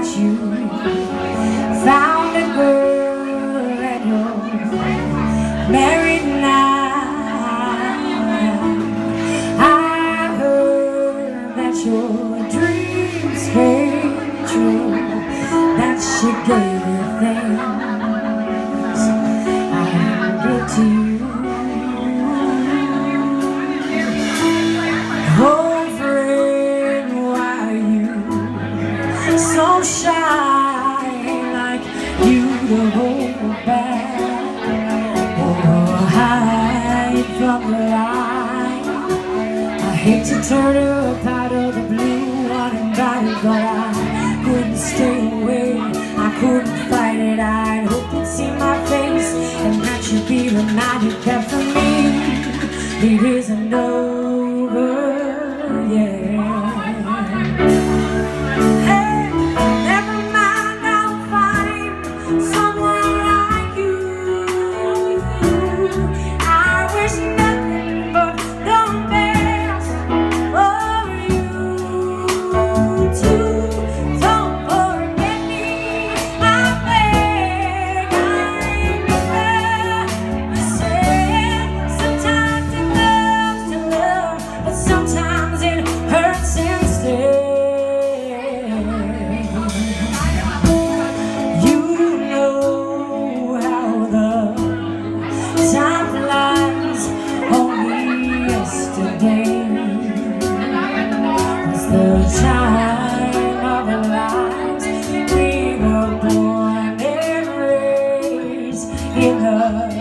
that you found a girl and you're married now. I heard that your dreams came true, that she gave you things I give to you. So shy like you to hold back or hide from the light? I hate to turn up out of the blue uninvited, but I couldn't stay away. I couldn't fight it. I'd hope you'd see my face and that you'd be reminded that for me it isn't over. It's the time of our lives We were born and raised in love.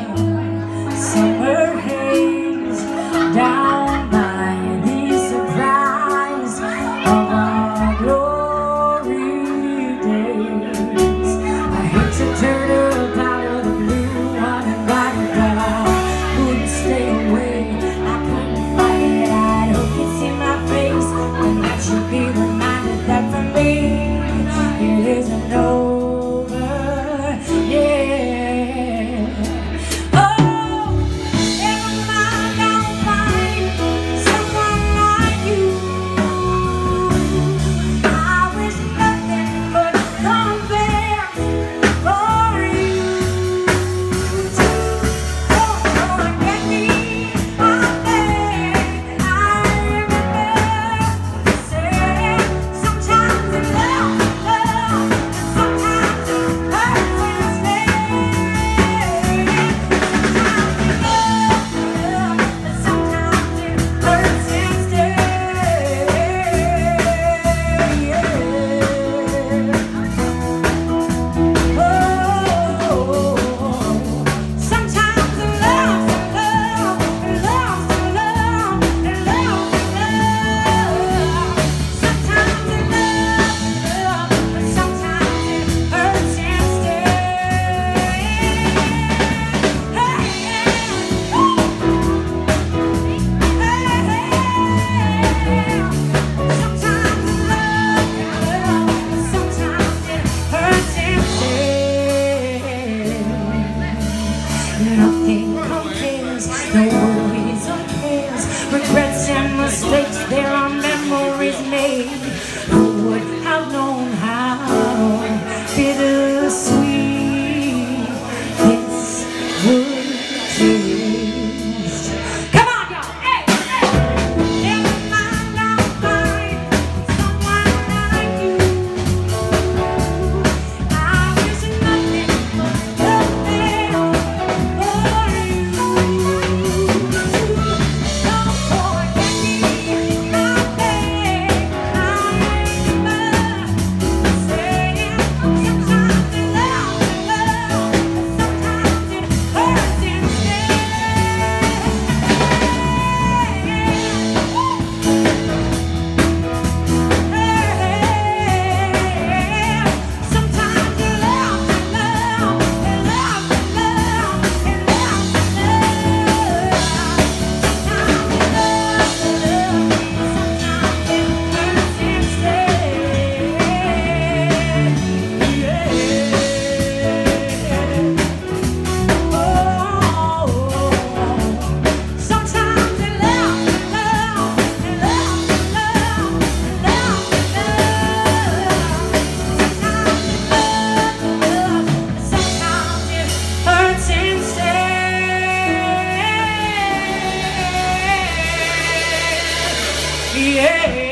Yeah.